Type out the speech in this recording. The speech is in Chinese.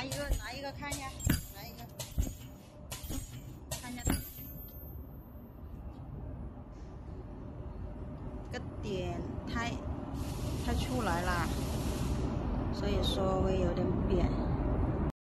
拿一个，拿一个看一下，拿一个，看一下，这个点太，太出来了，所以稍微有点。